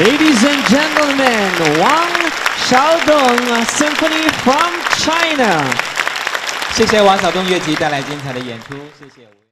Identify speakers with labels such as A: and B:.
A: Ladies and gentlemen, Wang Xiaodong Symphony from China.
B: 谢谢王晓东乐集带来精彩的演出，谢谢。